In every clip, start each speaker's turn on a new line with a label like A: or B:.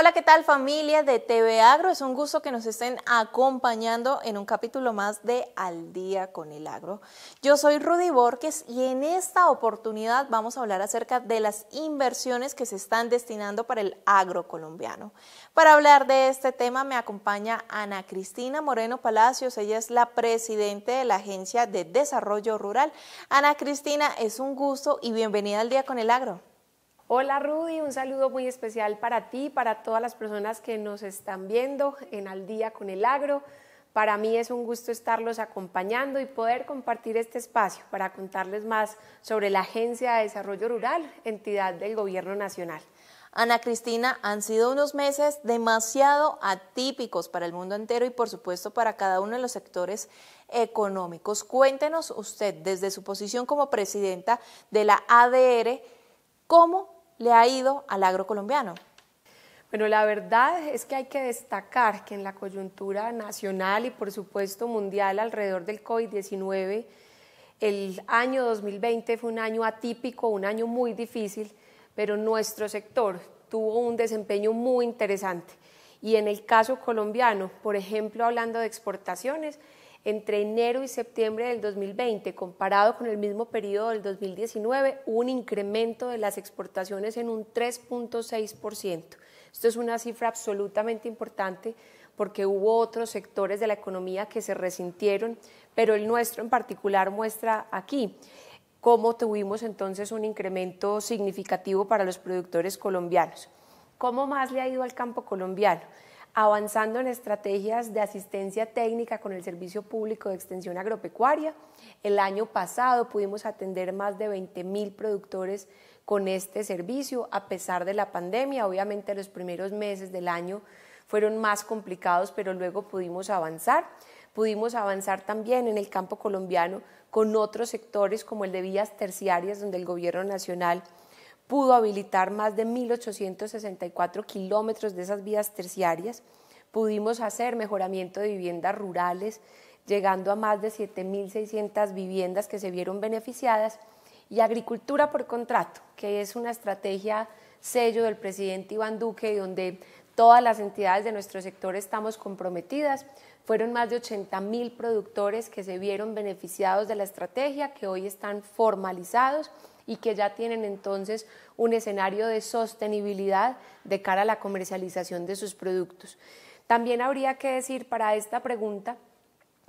A: Hola, ¿qué tal familia de TV Agro? Es un gusto que nos estén acompañando en un capítulo más de Al día con el agro. Yo soy Rudy Borges y en esta oportunidad vamos a hablar acerca de las inversiones que se están destinando para el agro colombiano. Para hablar de este tema me acompaña Ana Cristina Moreno Palacios. Ella es la presidente de la Agencia de Desarrollo Rural. Ana Cristina, es un gusto y bienvenida al día con el agro.
B: Hola Rudy, un saludo muy especial para ti, para todas las personas que nos están viendo en Al día con el agro. Para mí es un gusto estarlos acompañando y poder compartir este espacio para contarles más sobre la Agencia de Desarrollo Rural, entidad del Gobierno Nacional.
A: Ana Cristina, han sido unos meses demasiado atípicos para el mundo entero y por supuesto para cada uno de los sectores económicos. Cuéntenos usted desde su posición como presidenta de la ADR, ¿cómo le ha ido al agro colombiano?
B: Bueno, la verdad es que hay que destacar que en la coyuntura nacional y por supuesto mundial alrededor del COVID-19, el año 2020 fue un año atípico, un año muy difícil, pero nuestro sector tuvo un desempeño muy interesante. Y en el caso colombiano, por ejemplo, hablando de exportaciones, entre enero y septiembre del 2020, comparado con el mismo periodo del 2019, hubo un incremento de las exportaciones en un 3.6%. Esto es una cifra absolutamente importante porque hubo otros sectores de la economía que se resintieron, pero el nuestro en particular muestra aquí cómo tuvimos entonces un incremento significativo para los productores colombianos. ¿Cómo más le ha ido al campo colombiano? Avanzando en estrategias de asistencia técnica con el Servicio Público de Extensión Agropecuaria. El año pasado pudimos atender más de 20 mil productores con este servicio a pesar de la pandemia. Obviamente los primeros meses del año fueron más complicados, pero luego pudimos avanzar. Pudimos avanzar también en el campo colombiano con otros sectores como el de vías terciarias, donde el Gobierno Nacional pudo habilitar más de 1.864 kilómetros de esas vías terciarias, pudimos hacer mejoramiento de viviendas rurales, llegando a más de 7.600 viviendas que se vieron beneficiadas, y agricultura por contrato, que es una estrategia sello del presidente Iván Duque, donde todas las entidades de nuestro sector estamos comprometidas. Fueron más de 80.000 productores que se vieron beneficiados de la estrategia, que hoy están formalizados y que ya tienen entonces un escenario de sostenibilidad de cara a la comercialización de sus productos. También habría que decir para esta pregunta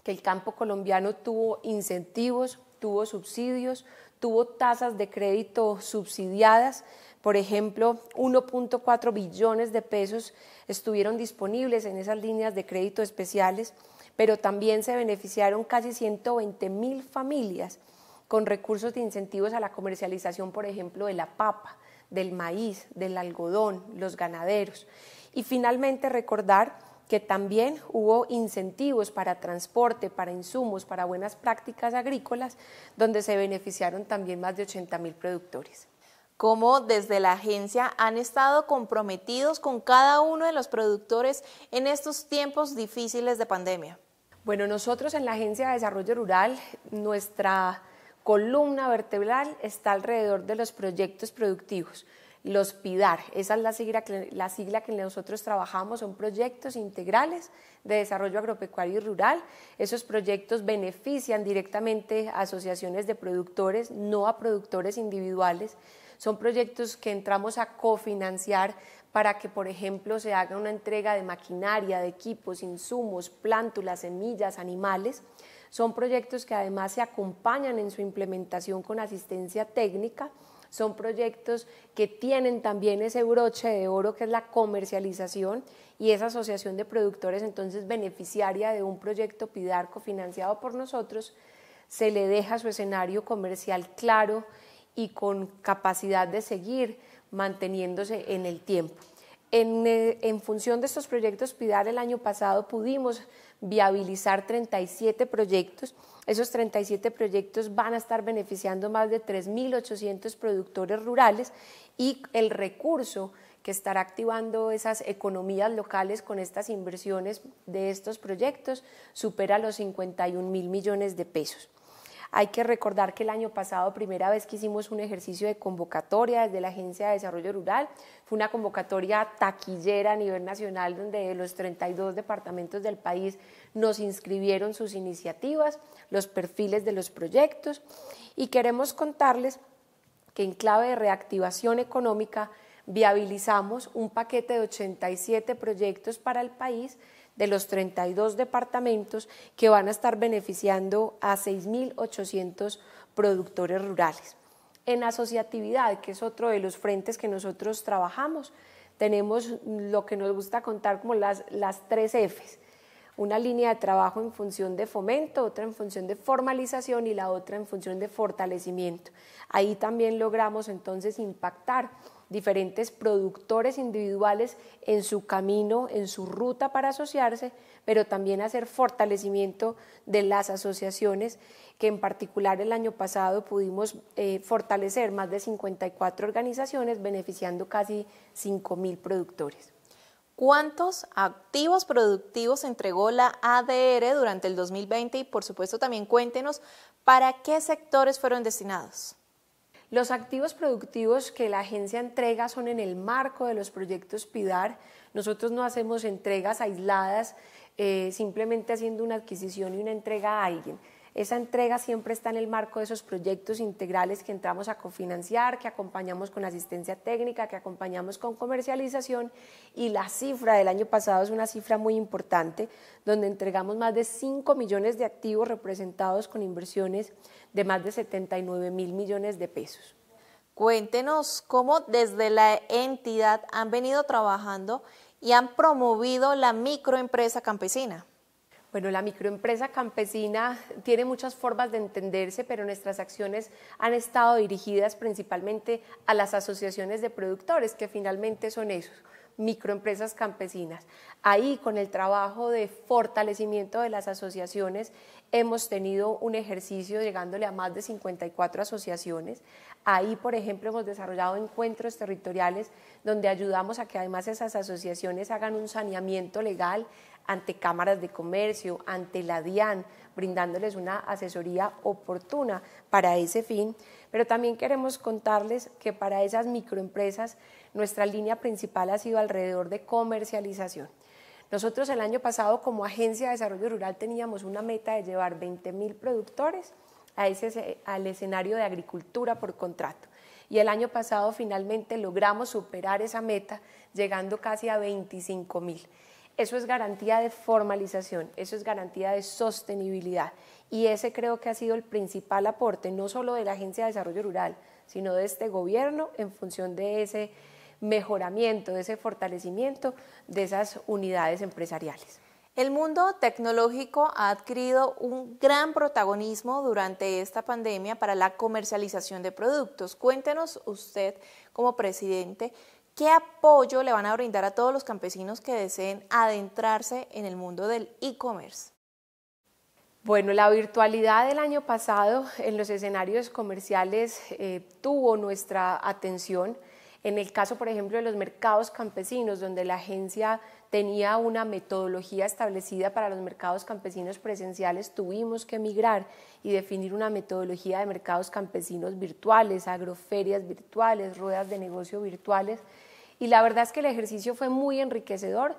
B: que el campo colombiano tuvo incentivos, tuvo subsidios, tuvo tasas de crédito subsidiadas. Por ejemplo, 1.4 billones de pesos estuvieron disponibles en esas líneas de crédito especiales, pero también se beneficiaron casi 120 mil familias con recursos de incentivos a la comercialización, por ejemplo, de la papa, del maíz, del algodón, los ganaderos. Y finalmente recordar que también hubo incentivos para transporte, para insumos, para buenas prácticas agrícolas, donde se beneficiaron también más de 80 mil productores.
A: ¿Cómo desde la agencia han estado comprometidos con cada uno de los productores en estos tiempos difíciles de pandemia?
B: Bueno, nosotros en la Agencia de Desarrollo Rural, nuestra columna vertebral está alrededor de los proyectos productivos, los PIDAR. Esa es la sigla, que, nosotros trabajamos, son proyectos integrales de desarrollo agropecuario y rural. Esos proyectos benefician directamente a asociaciones de productores, no a productores individuales. Son proyectos que entramos a cofinanciar para que, por ejemplo, se haga una entrega de maquinaria, de equipos, insumos, plántulas, semillas, animales. Son proyectos que además se acompañan en su implementación con asistencia técnica. Son proyectos que tienen también ese broche de oro que es la comercialización y esa asociación de productores entonces beneficiaria de un proyecto PIDAR cofinanciado por nosotros, se le deja su escenario comercial claro y con capacidad de seguir manteniéndose en el tiempo. En, eh, función de estos proyectos PIDAR el año pasado pudimos viabilizar 37 proyectos. Esos 37 proyectos van a estar beneficiando más de 3.800 productores rurales y el recurso que estará activando esas economías locales con estas inversiones de estos proyectos supera los 51 mil millones de pesos. Hay que recordar que el año pasado, primera vez que hicimos un ejercicio de convocatoria desde la Agencia de Desarrollo Rural, fue una convocatoria taquillera a nivel nacional donde los 32 departamentos del país nos inscribieron sus iniciativas, los perfiles de los proyectos y queremos contarles que en clave de reactivación económica viabilizamos un paquete de 87 proyectos para el país de los 32 departamentos que van a estar beneficiando a 6.800 productores rurales. En asociatividad, que es otro de los frentes que nosotros trabajamos, tenemos lo que nos gusta contar como las, las tres Fs. Una línea de trabajo en función de fomento, otra en función de formalización y la otra en función de fortalecimiento. Ahí también logramos entonces impactar diferentes productores individuales en su camino, en su ruta para asociarse, pero también hacer fortalecimiento de las asociaciones, que en particular el año pasado pudimos eh, fortalecer más de 54 organizaciones, beneficiando casi 5.000 productores.
A: ¿Cuántos activos productivos entregó la ADR durante el 2020? Y por supuesto también cuéntenos para qué sectores fueron destinados.
B: Los activos productivos que la agencia entrega son en el marco de los proyectos PIDAR. Nosotros no hacemos entregas aisladas eh, simplemente haciendo una adquisición y una entrega a alguien. Esa entrega siempre está en el marco de esos proyectos integrales que entramos a cofinanciar, que acompañamos con asistencia técnica, que acompañamos con comercialización y la cifra del año pasado es una cifra muy importante, donde entregamos más de 5 millones de activos representados con inversiones de más de 79 mil millones de pesos.
A: Cuéntenos cómo desde la entidad han venido trabajando y han promovido la microempresa campesina.
B: Bueno, la microempresa campesina tiene muchas formas de entenderse, pero nuestras acciones han estado dirigidas principalmente a las asociaciones de productores, que finalmente son esos, microempresas campesinas. Ahí, con el trabajo de fortalecimiento de las asociaciones, hemos tenido un ejercicio llegándole a más de 54 asociaciones. Ahí, por ejemplo, hemos desarrollado encuentros territoriales donde ayudamos a que además esas asociaciones hagan un saneamiento legal ante cámaras de comercio, ante la DIAN, brindándoles una asesoría oportuna para ese fin. Pero también queremos contarles que para esas microempresas nuestra línea principal ha sido alrededor de comercialización. Nosotros el año pasado como Agencia de Desarrollo Rural teníamos una meta de llevar 20 mil productores a ese, al escenario de agricultura por contrato. Y el año pasado finalmente logramos superar esa meta llegando casi a 25 mil. Eso es garantía de formalización, eso es garantía de sostenibilidad. Y ese creo que ha sido el principal aporte, no solo de la Agencia de Desarrollo Rural, sino de este gobierno en función de ese mejoramiento, de ese fortalecimiento de esas unidades empresariales.
A: El mundo tecnológico ha adquirido un gran protagonismo durante esta pandemia para la comercialización de productos. Cuéntenos usted, como presidente, qué apoyo le van a brindar a todos los campesinos que deseen adentrarse en el mundo del e-commerce.
B: Bueno, la virtualidad del año pasado en los escenarios comerciales eh, tuvo nuestra atención en el caso, por ejemplo, de los mercados campesinos, donde la agencia tenía una metodología establecida para los mercados campesinos presenciales, tuvimos que migrar y definir una metodología de mercados campesinos virtuales, agroferias virtuales, ruedas de negocio virtuales. Y la verdad es que el ejercicio fue muy enriquecedor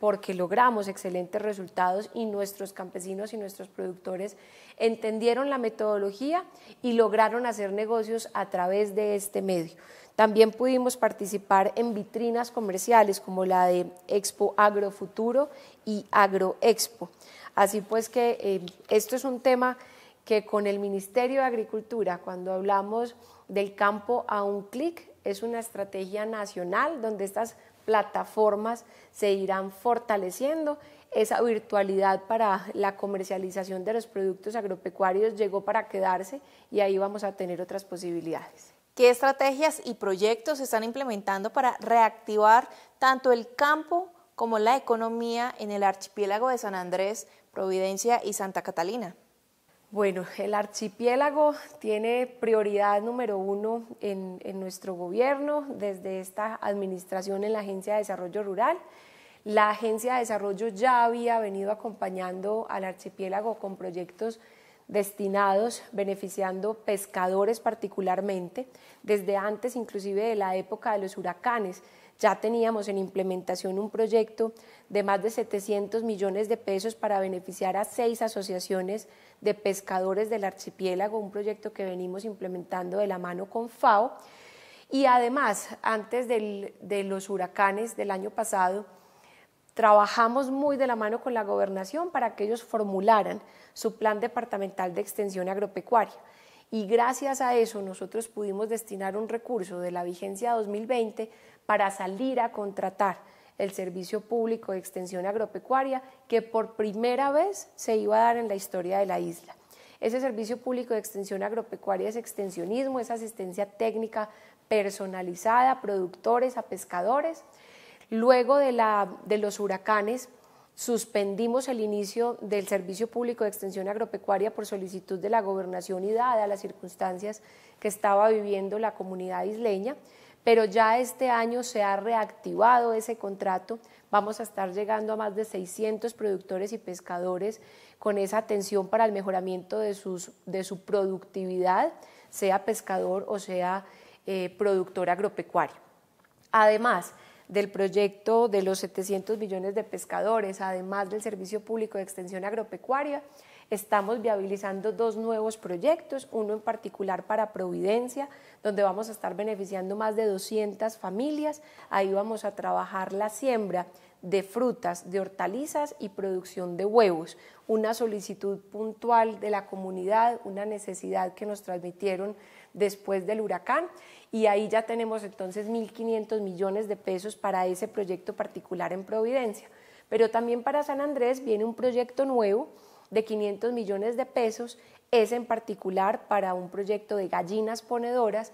B: porque logramos excelentes resultados y nuestros campesinos y nuestros productores entendieron la metodología y lograron hacer negocios a través de este medio. También pudimos participar en vitrinas comerciales como la de Expo Agrofuturo y Agroexpo. Así pues que eh, esto es un tema que con el Ministerio de Agricultura, cuando hablamos del campo a un clic, es una estrategia nacional donde estas plataformas se irán fortaleciendo. Esa virtualidad para la comercialización de los productos agropecuarios llegó para quedarse y ahí vamos a tener otras posibilidades.
A: ¿Qué estrategias y proyectos se están implementando para reactivar tanto el campo como la economía en el archipiélago de San Andrés, Providencia y Santa Catalina?
B: Bueno, el archipiélago tiene prioridad número uno en, nuestro gobierno, desde esta administración en la Agencia de Desarrollo Rural. La Agencia de Desarrollo ya había venido acompañando al archipiélago con proyectos destinados beneficiando pescadores particularmente, desde antes inclusive de la época de los huracanes. Ya teníamos en implementación un proyecto de más de 700 millones de pesos para beneficiar a seis asociaciones de pescadores del archipiélago, un proyecto que venimos implementando de la mano con FAO. Y además, antes de los huracanes del año pasado, trabajamos muy de la mano con la gobernación para que ellos formularan su plan departamental de extensión agropecuaria. Y gracias a eso nosotros pudimos destinar un recurso de la vigencia 2020 para salir a contratar el servicio público de extensión agropecuaria que por primera vez se iba a dar en la historia de la isla. Ese servicio público de extensión agropecuaria es extensionismo, es asistencia técnica personalizada a productores, a pescadores. Luego de, de los huracanes, suspendimos el inicio del servicio público de extensión agropecuaria por solicitud de la gobernación y dada las circunstancias que estaba viviendo la comunidad isleña pero ya este año se ha reactivado ese contrato. Vamos a estar llegando a más de 600 productores y pescadores con esa atención para el mejoramiento de, su productividad, sea pescador o sea eh, productor agropecuario. Además, del proyecto de los 700 millones de pescadores, además del servicio público de extensión agropecuaria, Estamos viabilizando dos nuevos proyectos, uno en particular para Providencia, donde vamos a estar beneficiando más de 200 familias. Ahí vamos a trabajar la siembra de frutas, de hortalizas y producción de huevos. Una solicitud puntual de la comunidad, una necesidad que nos transmitieron después del huracán y ahí ya tenemos entonces 1.500 millones de pesos para ese proyecto particular en Providencia. Pero también para San Andrés viene un proyecto nuevo de 500 millones de pesos es en particular para un proyecto de gallinas ponedoras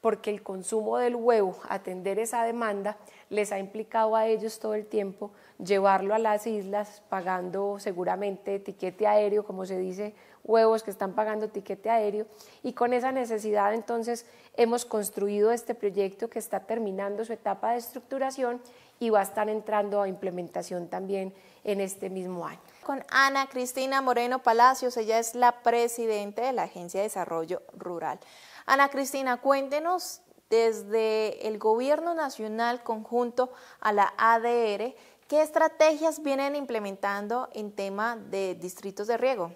B: porque el consumo del huevo, atender esa demanda, les ha implicado a ellos todo el tiempo llevarlo a las islas pagando seguramente etiquete aéreo, como se dice, huevos que están pagando etiquete aéreo. Y con esa necesidad entonces hemos construido este proyecto que está terminando su etapa de estructuración y va a estar entrando a implementación también en este mismo año
A: con Ana Cristina Moreno Palacios, ella es la presidenta de la Agencia de Desarrollo Rural. Ana Cristina, cuéntenos desde el Gobierno Nacional conjunto a la ADR, ¿qué estrategias vienen implementando en tema de distritos de riego?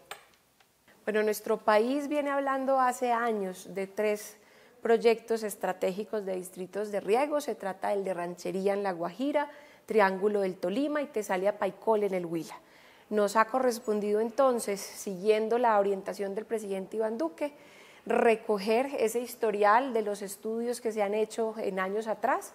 B: Bueno, nuestro país viene hablando hace años de tres proyectos estratégicos de distritos de riego. Se trata del de Ranchería en La Guajira, Triángulo del Tolima y Tesalia Paicol en el Huila. Nos ha correspondido entonces, siguiendo la orientación del presidente Iván Duque, recoger ese historial de los estudios que se han hecho en años atrás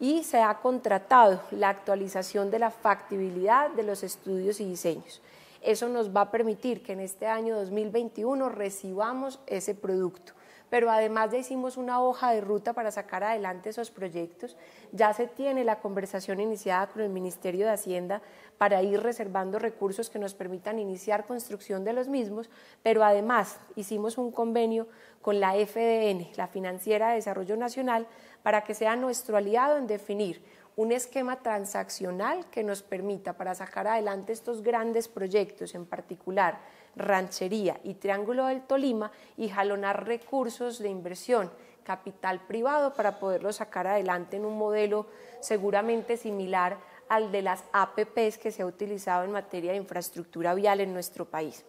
B: y se ha contratado la actualización de la factibilidad de los estudios y diseños. Eso nos va a permitir que en este año 2021 recibamos ese producto pero además ya hicimos una hoja de ruta para sacar adelante esos proyectos. Ya se tiene la conversación iniciada con el Ministerio de Hacienda para ir reservando recursos que nos permitan iniciar construcción de los mismos, pero además hicimos un convenio con la FDN, la Financiera de Desarrollo Nacional, para que sea nuestro aliado en definir un esquema transaccional que nos permita para sacar adelante estos grandes proyectos, en particular Ranchería y Triángulo del Tolima, y jalonar recursos de inversión, capital privado, para poderlo sacar adelante en un modelo seguramente similar al de las APPs que se ha utilizado en materia de infraestructura vial en nuestro país.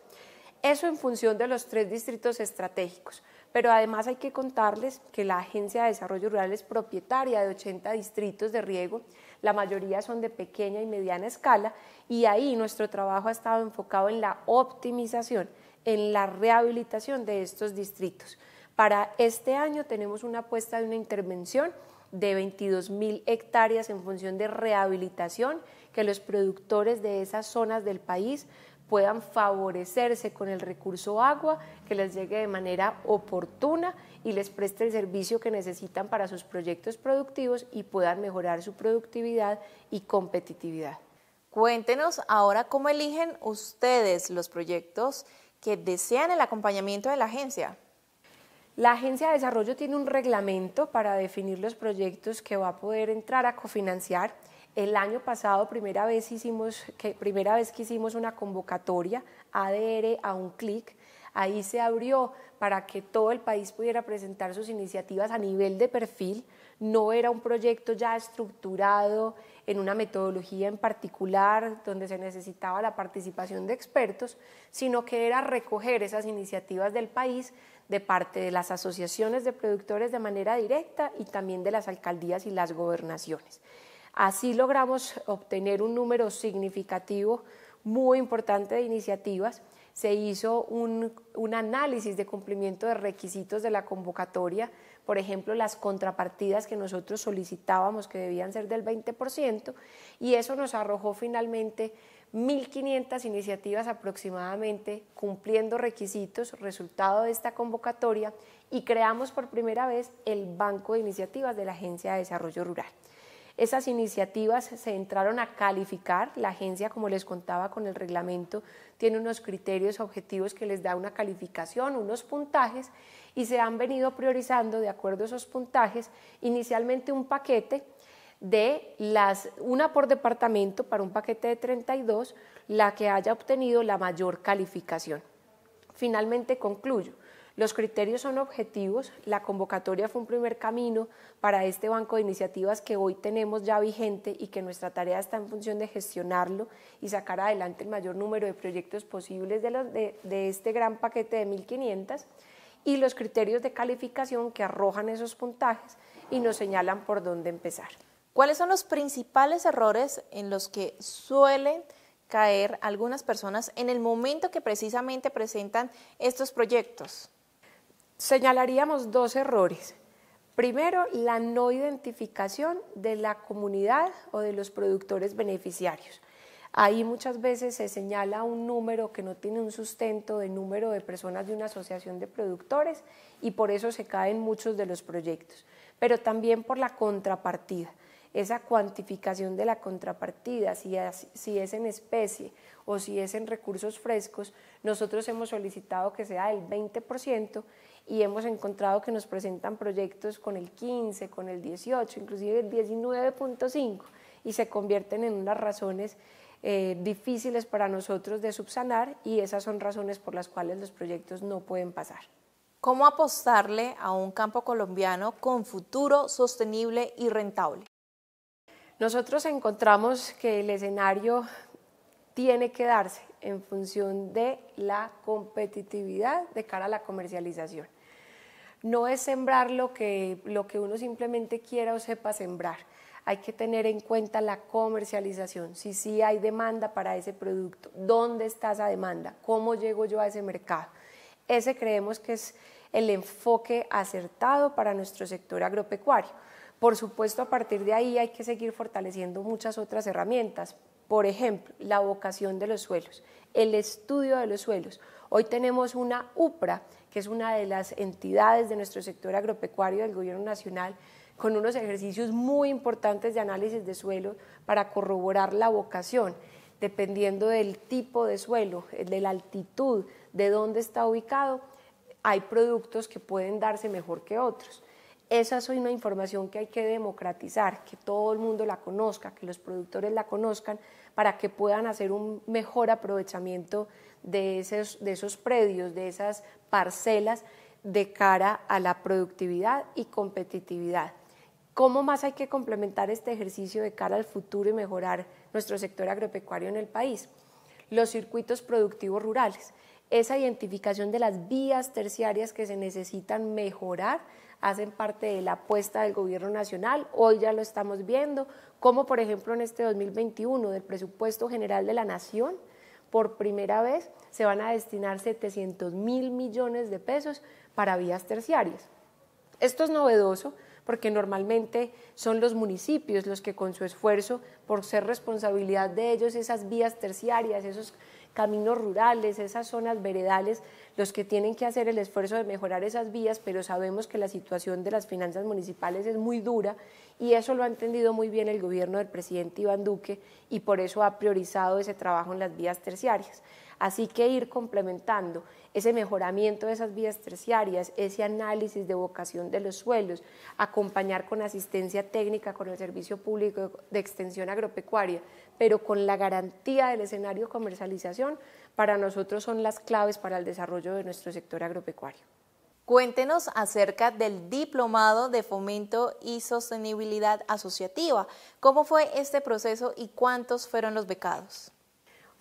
B: Eso en función de los tres distritos estratégicos. Pero además hay que contarles que la Agencia de Desarrollo Rural es propietaria de 80 distritos de riego, la mayoría son de pequeña y mediana escala, y ahí nuestro trabajo ha estado enfocado en la optimización, en la rehabilitación de estos distritos. Para este año tenemos una apuesta de una intervención de 22 mil hectáreas en función de rehabilitación que los productores de esas zonas del país puedan favorecerse con el recurso agua, que les llegue de manera oportuna y les preste el servicio que necesitan para sus proyectos productivos y puedan mejorar su productividad y competitividad.
A: Cuéntenos ahora cómo eligen ustedes los proyectos que desean el acompañamiento de la agencia.
B: La Agencia de Desarrollo tiene un reglamento para definir los proyectos que va a poder entrar a cofinanciar el año pasado, primera vez, que, que hicimos una convocatoria ADR a un clic, Ahí se abrió para que todo el país pudiera presentar sus iniciativas a nivel de perfil. No era un proyecto ya estructurado en una metodología en particular donde se necesitaba la participación de expertos, sino que era recoger esas iniciativas del país de parte de las asociaciones de productores de manera directa y también de las alcaldías y las gobernaciones. Así logramos obtener un número significativo, muy importante de iniciativas. Se hizo un, análisis de cumplimiento de requisitos de la convocatoria, por ejemplo, las contrapartidas que nosotros solicitábamos que debían ser del 20%, y eso nos arrojó finalmente 1.500 iniciativas aproximadamente cumpliendo requisitos, resultado de esta convocatoria, y creamos por primera vez el Banco de Iniciativas de la Agencia de Desarrollo Rural. Esas iniciativas se entraron a calificar, la agencia, como les contaba con el reglamento, tiene unos criterios objetivos que les da una calificación, unos puntajes, y se han venido priorizando de acuerdo a esos puntajes, inicialmente un paquete de las, una por departamento para un paquete de 32, la que haya obtenido la mayor calificación. Finalmente concluyo. Los criterios son objetivos, la convocatoria fue un primer camino para este banco de iniciativas que hoy tenemos ya vigente y que nuestra tarea está en función de gestionarlo y sacar adelante el mayor número de proyectos posibles de, de, de este gran paquete de 1.500 y los criterios de calificación que arrojan esos puntajes y nos señalan por dónde empezar.
A: ¿Cuáles son los principales errores en los que suelen caer algunas personas en el momento que precisamente presentan estos proyectos?
B: Señalaríamos dos errores. Primero, la no identificación de la comunidad o de los productores beneficiarios. Ahí muchas veces se señala un número que no tiene un sustento de número de personas de una asociación de productores y por eso se caen muchos de los proyectos, pero también por la contrapartida esa cuantificación de la contrapartida, si es, en especie o si es en recursos frescos, nosotros hemos solicitado que sea del 20% y hemos encontrado que nos presentan proyectos con el 15, con el 18, inclusive el 19.5 y se convierten en unas razones eh, difíciles para nosotros de subsanar y esas son razones por las cuales los proyectos no pueden pasar.
A: ¿Cómo apostarle a un campo colombiano con futuro sostenible y rentable?
B: Nosotros encontramos que el escenario tiene que darse en función de la competitividad de cara a la comercialización. No es sembrar lo que, lo que uno simplemente quiera o sepa sembrar. Hay que tener en cuenta la comercialización, si sí hay demanda para ese producto, dónde está esa demanda, cómo llego yo a ese mercado. Ese creemos que es el enfoque acertado para nuestro sector agropecuario. Por supuesto, a partir de ahí hay que seguir fortaleciendo muchas otras herramientas. Por ejemplo, la vocación de los suelos, el estudio de los suelos. Hoy tenemos una UPRA, que es una de las entidades de nuestro sector agropecuario del Gobierno Nacional, con unos ejercicios muy importantes de análisis de suelo para corroborar la vocación, dependiendo del tipo de suelo, de la altitud, de dónde está ubicado, hay productos que pueden darse mejor que otros. Esa es una información que hay que democratizar, que todo el mundo la conozca, que los productores la conozcan, para que puedan hacer un mejor aprovechamiento de esos, de esos predios, de esas parcelas de cara a la productividad y competitividad. ¿Cómo más hay que complementar este ejercicio de cara al futuro y mejorar nuestro sector agropecuario en el país? Los circuitos productivos rurales, esa identificación de las vías terciarias que se necesitan mejorar hacen parte de la apuesta del gobierno nacional, hoy ya lo estamos viendo, como por ejemplo en este 2021 del presupuesto general de la nación, por primera vez se van a destinar 700 mil millones de pesos para vías terciarias. Esto es novedoso porque normalmente son los municipios los que con su esfuerzo, por ser responsabilidad de ellos, esas vías terciarias, esos caminos rurales, esas zonas veredales, los que tienen que hacer el esfuerzo de mejorar esas vías, pero sabemos que la situación de las finanzas municipales es muy dura y eso lo ha entendido muy bien el gobierno del presidente Iván Duque y por eso ha priorizado ese trabajo en las vías terciarias. Así que ir complementando ese mejoramiento de esas vías terciarias, ese análisis de vocación de los suelos, acompañar con asistencia técnica con el Servicio Público de Extensión Agropecuaria, pero con la garantía del escenario comercialización, para nosotros son las claves para el desarrollo de nuestro sector agropecuario.
A: Cuéntenos acerca del Diplomado de Fomento y Sostenibilidad Asociativa. ¿Cómo fue este proceso y cuántos fueron los becados?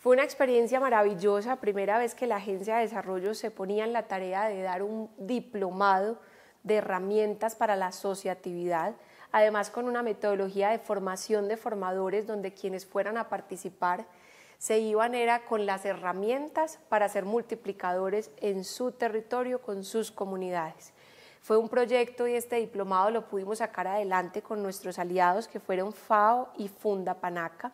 B: Fue una experiencia maravillosa, primera vez que la Agencia de Desarrollo se ponía en la tarea de dar un diplomado de herramientas para la asociatividad, además con una metodología de formación de formadores donde quienes fueran a participar se iban era con las herramientas para ser multiplicadores en su territorio con sus comunidades. Fue un proyecto y este diplomado lo pudimos sacar adelante con nuestros aliados que fueron FAO y Funda Panaca.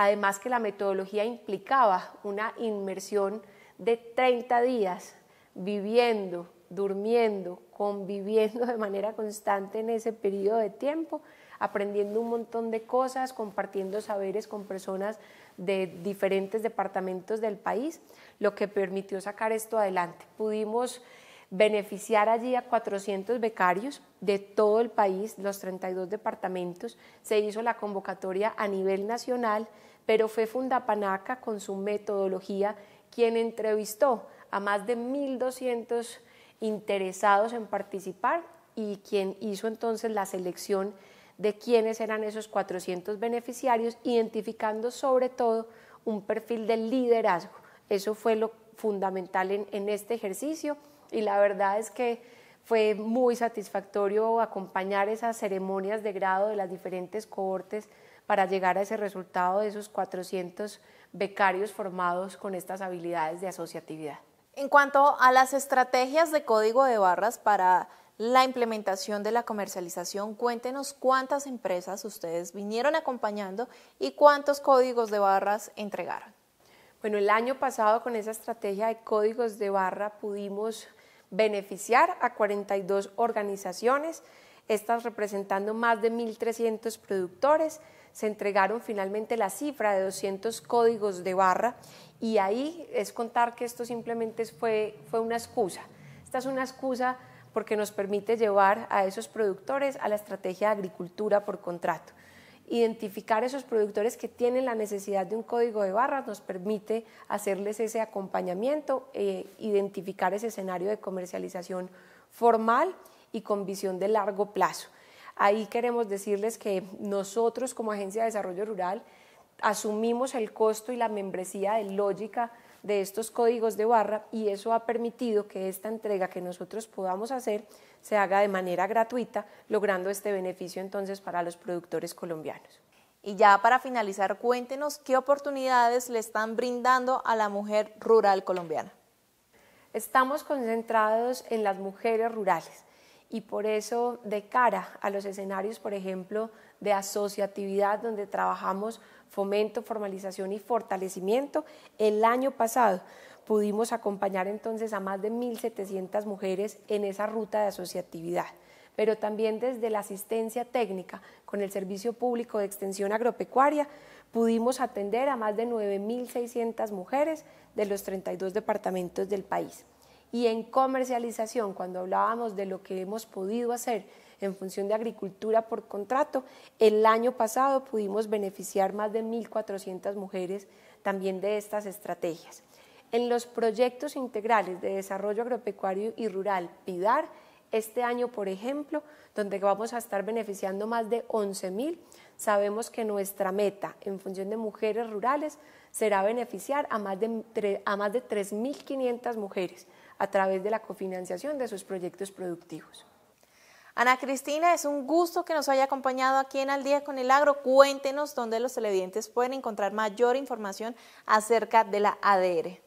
B: Además que la metodología implicaba una inmersión de 30 días viviendo, durmiendo, conviviendo de manera constante en ese periodo de tiempo, aprendiendo un montón de cosas, compartiendo saberes con personas de diferentes departamentos del país, lo que permitió sacar esto adelante. Pudimos beneficiar allí a 400 becarios de todo el país, los 32 departamentos. Se hizo la convocatoria a nivel nacional, pero fue Fundapanaca con su metodología quien entrevistó a más de 1.200 interesados en participar y quien hizo entonces la selección de quiénes eran esos 400 beneficiarios, identificando sobre todo un perfil de liderazgo. Eso fue lo fundamental en, en este ejercicio y la verdad es que fue muy satisfactorio acompañar esas ceremonias de grado de las diferentes cohortes para llegar a ese resultado de esos 400 becarios formados con estas habilidades de asociatividad.
A: En cuanto a las estrategias de código de barras para la implementación de la comercialización, cuéntenos cuántas empresas ustedes vinieron acompañando y cuántos códigos de barras entregaron.
B: Bueno, el año pasado con esa estrategia de códigos de barra pudimos beneficiar a 42 organizaciones, estas representando más de 1.300 productores. Se entregaron finalmente la cifra de 200 códigos de barra y ahí es contar que esto simplemente fue, fue una excusa. Esta es una excusa porque nos permite llevar a esos productores a la estrategia de agricultura por contrato. Identificar esos productores que tienen la necesidad de un código de barras nos permite hacerles ese acompañamiento, e identificar ese escenario de comercialización formal y con visión de largo plazo. Ahí queremos decirles que nosotros como Agencia de Desarrollo Rural asumimos el costo y la membresía de Lógica de estos códigos de barra y eso ha permitido que esta entrega que nosotros podamos hacer se haga de manera gratuita, logrando este beneficio entonces para los productores colombianos.
A: Y ya para finalizar, cuéntenos qué oportunidades le están brindando a la mujer rural colombiana.
B: Estamos concentrados en las mujeres rurales y por eso de cara a los escenarios, por ejemplo, de asociatividad donde trabajamos fomento, formalización y fortalecimiento. El año pasado pudimos acompañar entonces a más de 1.700 mujeres en esa ruta de asociatividad, pero también desde la asistencia técnica con el Servicio Público de Extensión Agropecuaria pudimos atender a más de 9.600 mujeres de los 32 departamentos del país. Y en comercialización, cuando hablábamos de lo que hemos podido hacer en función de agricultura por contrato. El año pasado pudimos beneficiar más de 1.400 mujeres también de estas estrategias. En los proyectos integrales de desarrollo agropecuario y rural, PIDAR, este año, por ejemplo, donde vamos a estar beneficiando más de 11.000, sabemos que nuestra meta en función de mujeres rurales será beneficiar a más de, de 3.500 mujeres a través de la cofinanciación de sus proyectos productivos.
A: Ana Cristina, es un gusto que nos haya acompañado aquí en Al Día con el Agro. Cuéntenos dónde los televidentes pueden encontrar mayor información acerca de la ADR.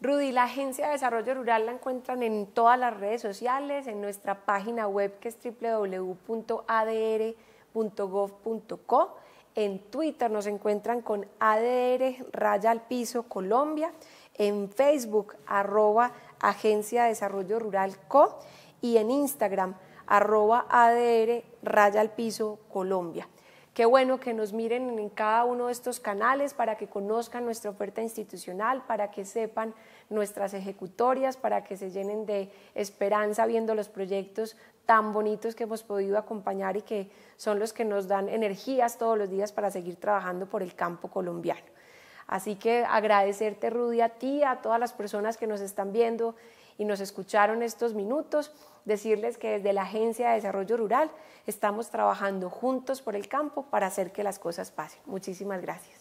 B: Rudy, la Agencia de Desarrollo Rural la encuentran en todas las redes sociales, en nuestra página web que es www.adr.gov.co. En Twitter nos encuentran con ADR Raya al Piso Colombia, en Facebook arroba Agencia de Desarrollo Rural Co y en Instagram arroba ADR raya al piso Colombia. Qué bueno que nos miren en cada uno de estos canales para que conozcan nuestra oferta institucional, para que sepan nuestras ejecutorias, para que se llenen de esperanza viendo los proyectos tan bonitos que hemos podido acompañar y que son los que nos dan energías todos los días para seguir trabajando por el campo colombiano. Así que agradecerte, Rudy, a ti, a todas las personas que nos están viendo y nos escucharon estos minutos, decirles que desde la Agencia de Desarrollo Rural estamos trabajando juntos por el campo para hacer que las cosas pasen. Muchísimas gracias.